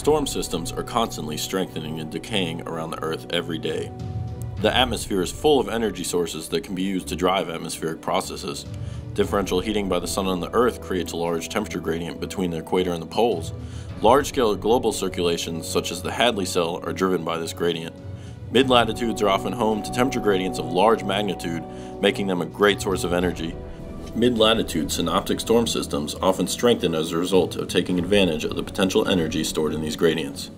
Storm systems are constantly strengthening and decaying around the Earth every day. The atmosphere is full of energy sources that can be used to drive atmospheric processes. Differential heating by the sun on the Earth creates a large temperature gradient between the equator and the poles. Large scale global circulations, such as the Hadley cell, are driven by this gradient. Mid latitudes are often home to temperature gradients of large magnitude, making them a great source of energy. Mid latitude synoptic storm systems often strengthen as a result of taking advantage of the potential energy stored in these gradients.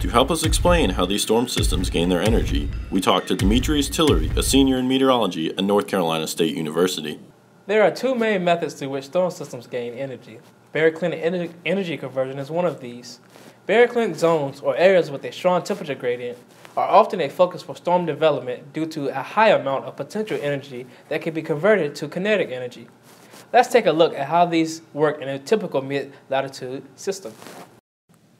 To help us explain how these storm systems gain their energy, we talked to Demetrius Tillery, a senior in meteorology at North Carolina State University. There are two main methods through which storm systems gain energy. Baroclinic energy conversion is one of these. Baroclinic zones, or areas with a strong temperature gradient, are often a focus for storm development due to a high amount of potential energy that can be converted to kinetic energy. Let's take a look at how these work in a typical mid-latitude system.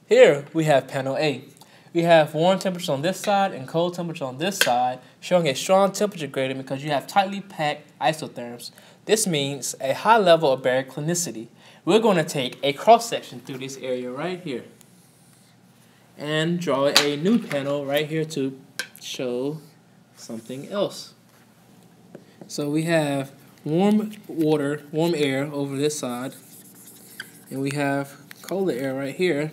Here we have panel A. We have warm temperature on this side and cold temperature on this side, showing a strong temperature gradient because you have tightly packed isotherms. This means a high level of baroclinicity. We're going to take a cross section through this area right here and draw a new panel right here to show something else. So we have warm water, warm air over this side, and we have colder air right here,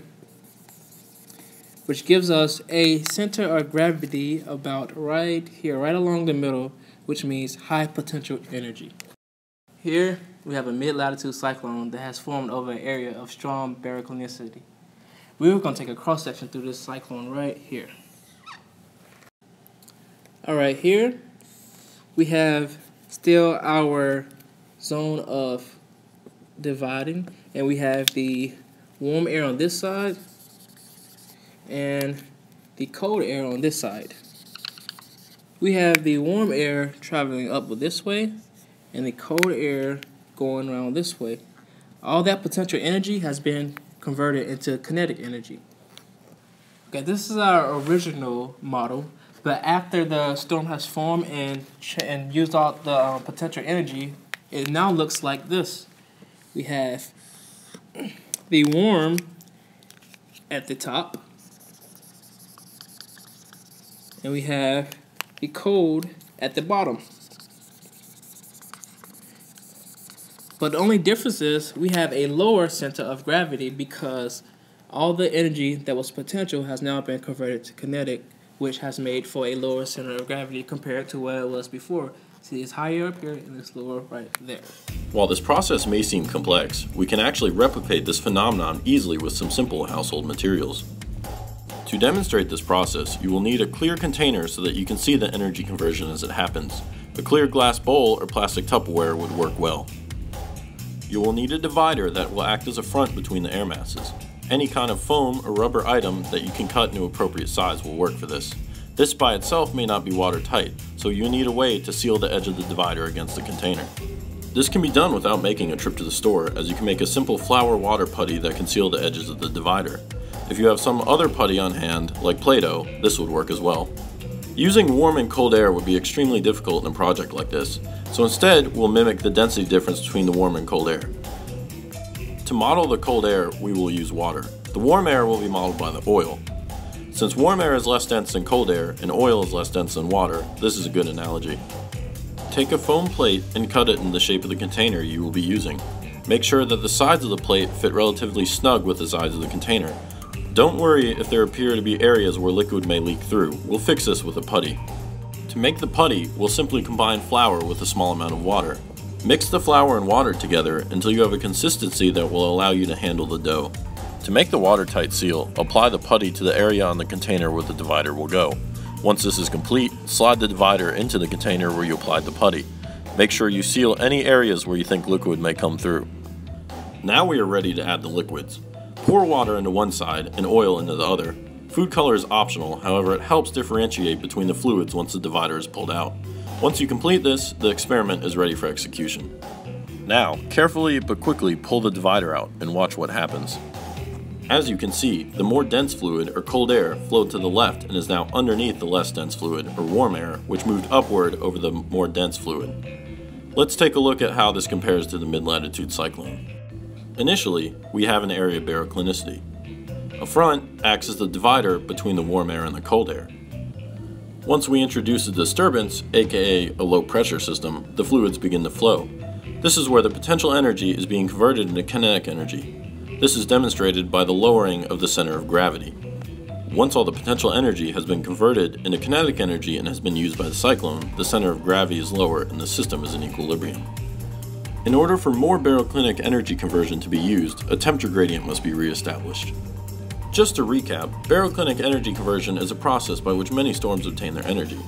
which gives us a center of gravity about right here, right along the middle, which means high potential energy. Here we have a mid-latitude cyclone that has formed over an area of strong baroclinicity we were going to take a cross section through this cyclone right here. All right, here we have still our zone of dividing, and we have the warm air on this side and the cold air on this side. We have the warm air traveling up this way and the cold air going around this way. All that potential energy has been converted into kinetic energy. Okay, this is our original model, but after the storm has formed and, and used all the um, potential energy, it now looks like this. We have the warm at the top, and we have the cold at the bottom. But the only difference is we have a lower center of gravity because all the energy that was potential has now been converted to kinetic, which has made for a lower center of gravity compared to what it was before. See, it's higher up here and it's lower right there. While this process may seem complex, we can actually replicate this phenomenon easily with some simple household materials. To demonstrate this process, you will need a clear container so that you can see the energy conversion as it happens. A clear glass bowl or plastic Tupperware would work well. You will need a divider that will act as a front between the air masses. Any kind of foam or rubber item that you can cut into appropriate size will work for this. This by itself may not be watertight, so you need a way to seal the edge of the divider against the container. This can be done without making a trip to the store, as you can make a simple flour water putty that can seal the edges of the divider. If you have some other putty on hand, like Play-Doh, this would work as well. Using warm and cold air would be extremely difficult in a project like this, so instead we'll mimic the density difference between the warm and cold air. To model the cold air, we will use water. The warm air will be modeled by the oil. Since warm air is less dense than cold air and oil is less dense than water, this is a good analogy. Take a foam plate and cut it in the shape of the container you will be using. Make sure that the sides of the plate fit relatively snug with the sides of the container, don't worry if there appear to be areas where liquid may leak through, we'll fix this with a putty. To make the putty, we'll simply combine flour with a small amount of water. Mix the flour and water together until you have a consistency that will allow you to handle the dough. To make the watertight seal, apply the putty to the area on the container where the divider will go. Once this is complete, slide the divider into the container where you applied the putty. Make sure you seal any areas where you think liquid may come through. Now we are ready to add the liquids. Pour water into one side and oil into the other. Food color is optional, however it helps differentiate between the fluids once the divider is pulled out. Once you complete this, the experiment is ready for execution. Now, carefully but quickly pull the divider out and watch what happens. As you can see, the more dense fluid or cold air flowed to the left and is now underneath the less dense fluid or warm air, which moved upward over the more dense fluid. Let's take a look at how this compares to the mid-latitude cyclone. Initially, we have an area of baroclinicity. A front acts as the divider between the warm air and the cold air. Once we introduce a disturbance, aka a low pressure system, the fluids begin to flow. This is where the potential energy is being converted into kinetic energy. This is demonstrated by the lowering of the center of gravity. Once all the potential energy has been converted into kinetic energy and has been used by the cyclone, the center of gravity is lower and the system is in equilibrium. In order for more baroclinic energy conversion to be used, a temperature gradient must be re-established. Just to recap, baroclinic energy conversion is a process by which many storms obtain their energy.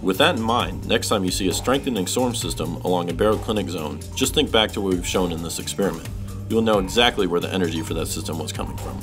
With that in mind, next time you see a strengthening storm system along a baroclinic zone, just think back to what we've shown in this experiment. You'll know exactly where the energy for that system was coming from.